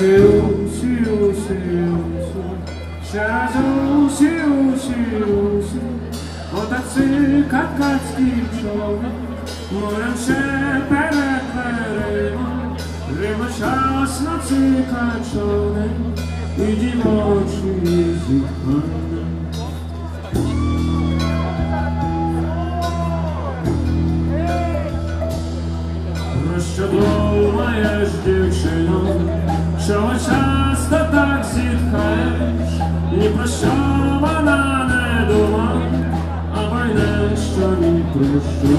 сію, сію, сію, ще раз у сію, сію, сію. Отаці каткацькі човни, морем ще перед дверима, Рима час на цика човни, і дівочі зітхання. Про що думаєш, дівчино, чого часто так зітхаєш, ні про що вона не дума, або й не що ні про що.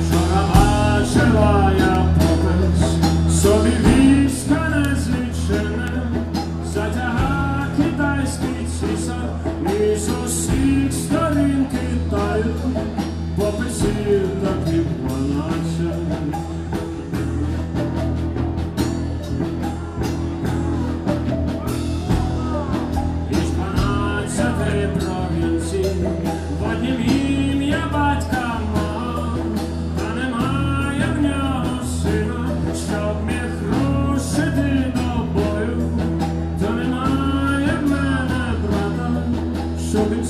Вчора бачила я попис, собі війська незлічене, затяга китайський цісар, і з усіх сторін Китаю, пописів таких дванадцять. Із дванадцяти провінцій в однім ім'я та немає в нього сина, щоб міг рушити до бою, та немає в мене брата, щоб він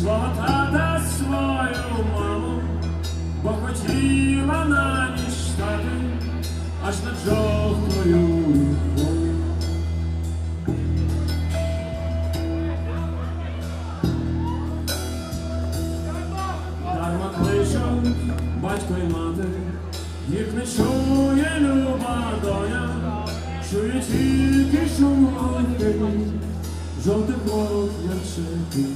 свого тата, свою маму, бо хотіла на аж над жовтою хвою. Дарма кличуть батько і мати, їх не чує люба доня, чує тільки шум глухий, жовтих вод, як шипі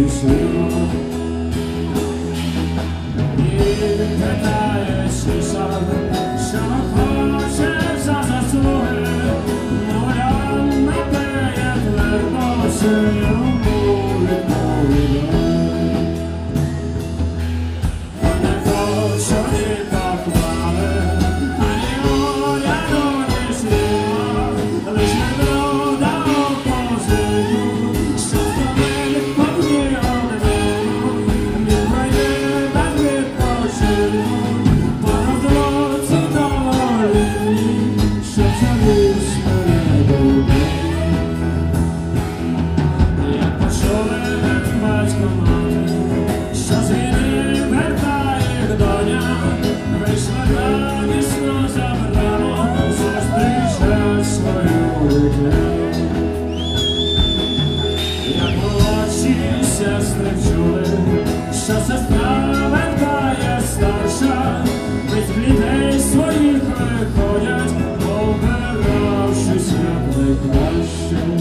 this своїх виходять, обиравшись як найкраще.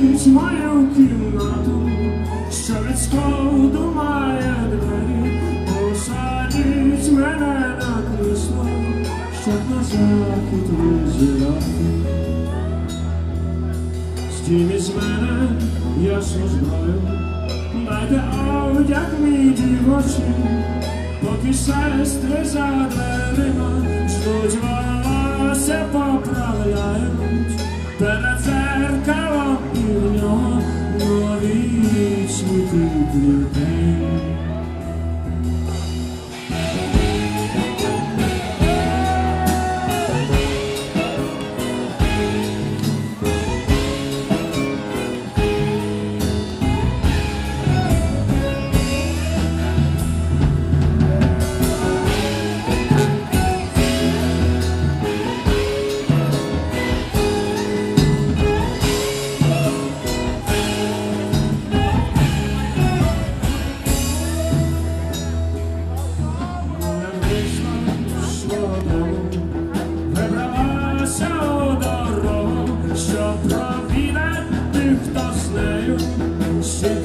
Отворіть мою кімнату, що від сходу має двері, посадіть мене на крісло, щоб на захід визирати. Стім із мене ясну зброю, дайте одяг мій дівочий, поки сестри за дверима ждуть волосся поправляють. Перед through з нею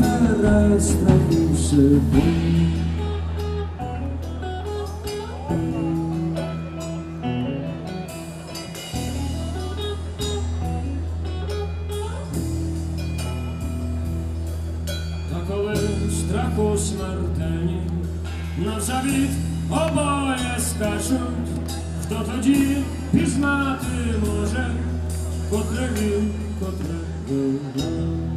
teraz trafił strachu śmiertelnie Na zawit oboje skaczą. Kto to dziw pismaty może Kotre wil, kotre